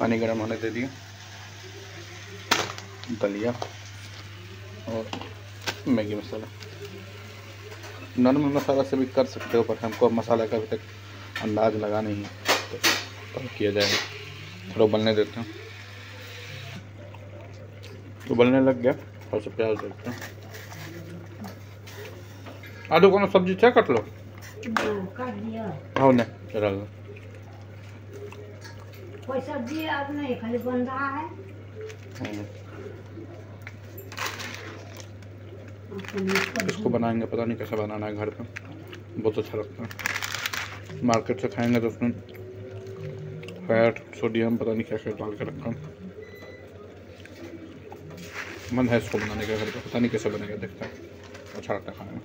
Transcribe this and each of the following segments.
पानी गर्म होने दे दिए दलिया और मैगी मसाला। नॉर्मल मसाला से भी कर सकते हो पर हमको अब मसाला का अभी तक अंदाज लगा नहीं है। तो किया जाएगा थोड़ा उबलने देते हैं। उबलने लग गया। और से प्याज देते हैं। आलू को सब्ज़ी छै कटलो काट दिया। हाँ नहीं चला लो। कोई सब्ज़ी अब नहीं खाली बन रहा है। इसको बनाएँगे पता नहीं कैसे बनाना है घर पे। बहुत अच्छा लगता है। मार्केट से खाएँगे तो उसमें फैट सोडियम पता नहीं क्या क्या डाल के रखा। मन है इसको बनाने का घर पे पता नहीं कैसे बनेगा देखते हैं। अच्छा लगता है खाने में।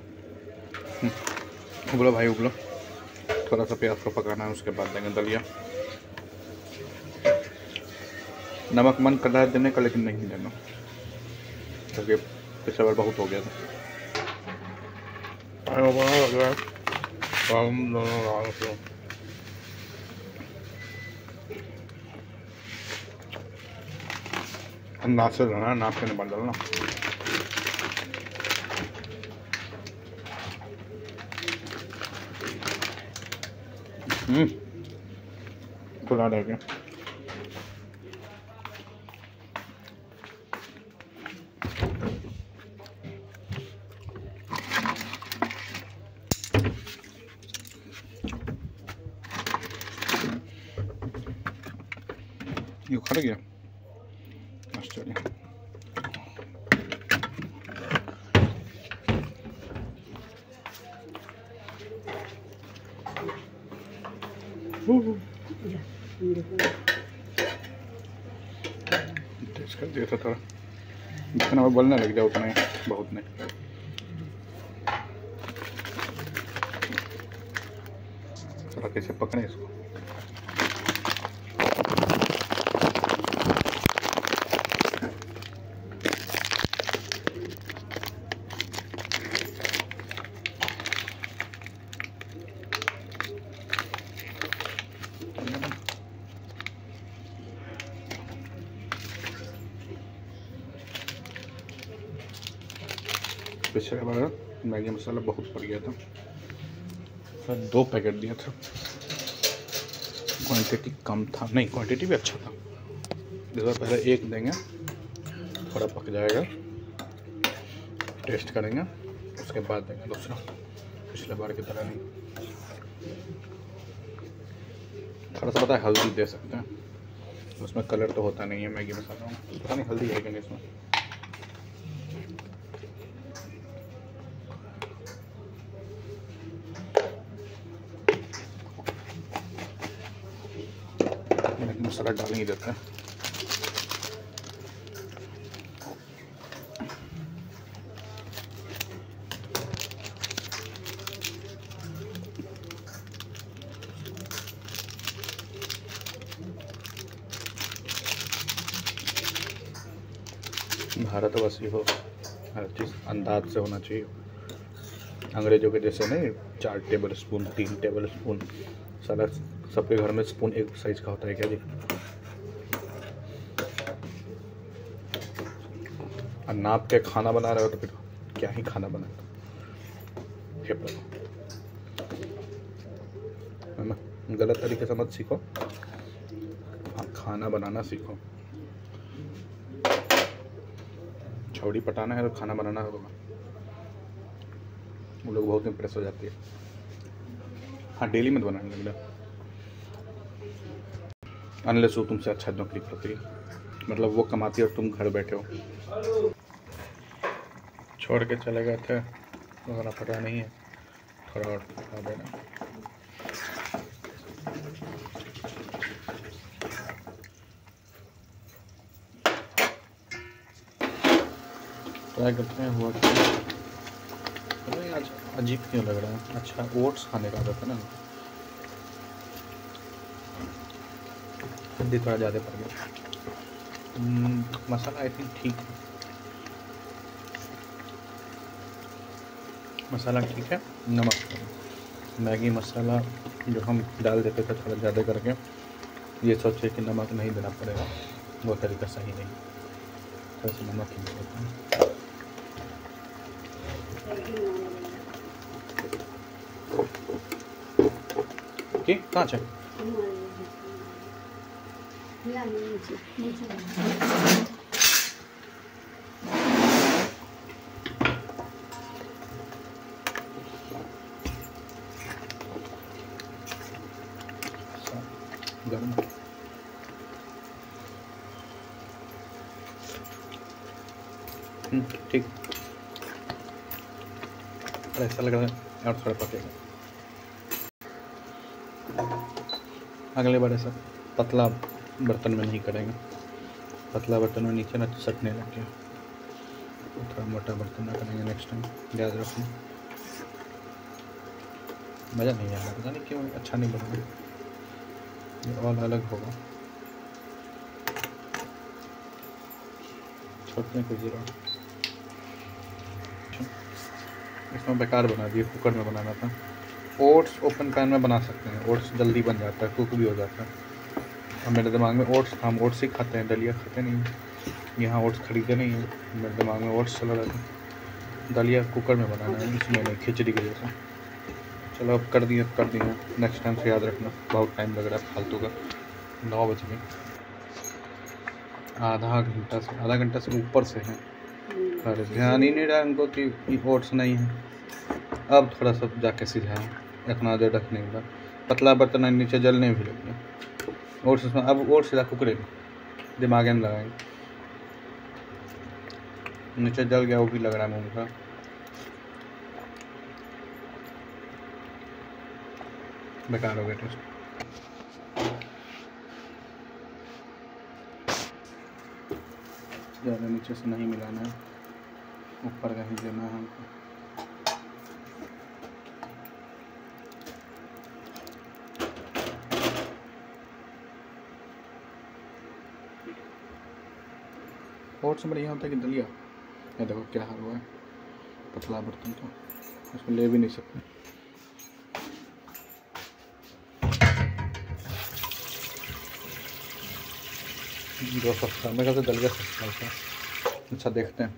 हम्म, उबलो भाई उबलो। थोड़ा सा प्याज को पकाना है उसके बाद देंगे दलिया। नमक मन कर रहा है देने का, लेकिन नहीं देना। क्योंकि पिछले बार बहुत हो गया था। लग रहा है। अंदाज से रहना नाप के नहीं डालना खुला रह गया। गया कर दिया था थोड़ा जितना बोलने लग जाए उतना बहुत नहीं थोड़ा कैसे पकड़े इसको पिछले बार मैगी मसाला बहुत पड़ गया था। मैं दो पैकेट दिया था। क्वांटिटी कम था। नहीं क्वांटिटी भी अच्छा था। इस बार पहले एक देंगे। थोड़ा पक जाएगा। टेस्ट करेंगे। उसके बाद देंगे दूसरा। पिछले बार की तरह नहीं। थोड़ा सा पता है, हल्दी दे सकते हैं। उसमें कलर तो होता नहीं है मैगी मसाला पता नहीं, हल्दी है कि नहीं इसमें? मैगी मसाला डाल ही देते। भारतवासी हो, हर चीज़ अंदाज से होना चाहिए। अंग्रेज़ों के जैसे नहीं, चार टेबल स्पून, तीन टेबल स्पून, सारा सबके घर में स्पून एक साइज़ का होता है क्या जी? और नाप के खाना बना रहे हो तो फिर क्या ही खाना बना हे? प्रभु है ना गलत तरीके से मत सीखो। हाँ खाना बनाना सीखो। छौड़ी पटाना है तो खाना बनाना होगा। वो लोग बहुत इम्प्रेस हो जाती है। हाँ डेली मत बनाने लगना अनलेस वो तुमसे अच्छा नौकरी करती है। मतलब वो कमाती है और तुम घर बैठे हो। छोड़ के चले गए थे वगैरह पता नहीं है। थोड़ा और पका देना। ट्राई करते हैं हुआ क्या नहीं आज अजीब क्यों लग रहा है? अच्छा ओट्स खाने का आदत है ना। हल्दी थोड़ा ज़्यादा पड़ गया मसाला आई थिंक ठीक है। मसाला ठीक है, नमक। मैगी मसाला जो हम डाल देते थे थोड़ा ज़्यादा करके, ये सोचे कि नमक नहीं देना पड़ेगा, वो तरीका सही नहीं। थोड़ा सा नमक ही देते हैं। कि कहाँ छे नीचे। नीचे हम्म, ठीक। ऐसा लग रहा है और थोड़ा पकेगा अगले बार ऐसा पतला बर्तन में नहीं करेंगे। पतला बर्तन में नीचे ना सटने लग गया। थोड़ा मोटा बर्तन में करेंगे नेक्स्ट टाइम याद रखना। मज़ा नहीं आ रहा पता नहीं क्यों अच्छा नहीं बन। रहा ये और अलग होगा। हैं कुछ ज़रा इसमें बेकार बना दिए कुकर में बनाना था। ओट्स ओपन पैन में बना सकते हैं। ओट्स जल्दी बन जाता है कुक भी हो जाता है। मेरे दिमाग में ओट्स हम ओट्स ही खाते हैं, दलिया खाते नहीं हैं। यहाँ ओट्स खरीदे नहीं हैं, मेरे दिमाग में ओट्स चला रहा था दलिया कुकर में बनाना है, इसमें नहीं, खिचड़ी की जैसा। चलो, अब कर दिए कर दिए नेक्स्ट टाइम से याद रखना, बहुत टाइम लग रहा है फालतू का। नौ बज गए। आधा घंटा से, आधा घंटा से ऊपर से है। अरे, ध्यान ही नहीं रहा उनको कि ओट्स नहीं है। अब थोड़ा सा जाके सिझाएँ इतना देर रखने के पतला बर्तन नीचे जलने भी लग गया। ओट्स उसमें अब ओट्स सीधा कुकरे। दिमागे में लगाएँगे। नीचे जल गया, वो भी लग रहा है मुँह का। बेकार हो गया टेस्ट ज़्यादा नीचे से नहीं मिलाना है। ऊपर का ही देना है हमको। और से बढ़िया होता है कि दलिया ये देखो क्या हाल हुआ है। पतला बर्तन का उसको ले भी नहीं सकते। जो सस्ता, मेरे ख्याल से दलिया सस्ता होता अच्छा देखते हैं।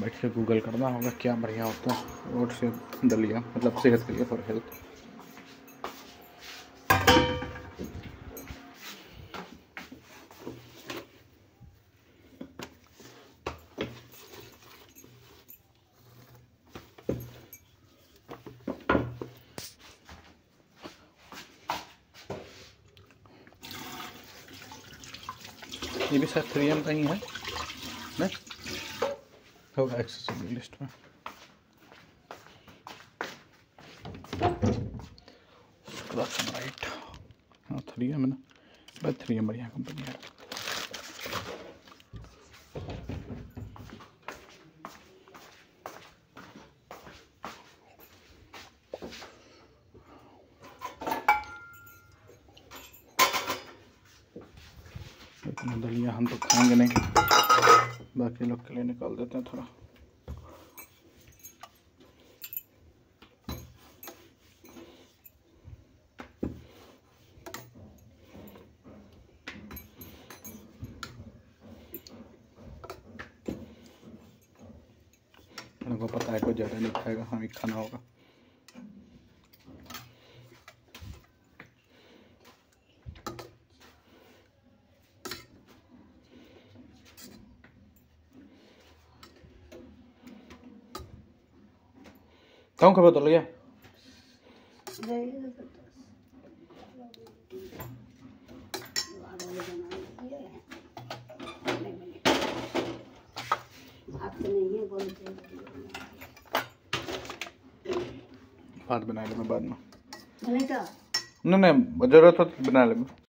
बैठ के गूगल करना होगा क्या बढ़िया होता है। ओट से दलिया मतलब सेहत के लिए फॉर हेल्थ ये भी शायद थ्री एम का ही है होगा एक्सेसिबल लिस्ट में। हाँ थ्री एम है ना? बस थ्री एम बढ़िया कंपनी है। दलिया हम तो खाएँगे नहीं। बाकी लोग के लिए निकाल देते हैं थोड़ा। को पता है कोई ज़्यादा नहीं खाएगा, हम खाना होगा। कौन खबर तो है बोलते बाद बना लेंगे बाद में। तो। नहीं नहीं ज़रूरत हो तो बना लेंगे।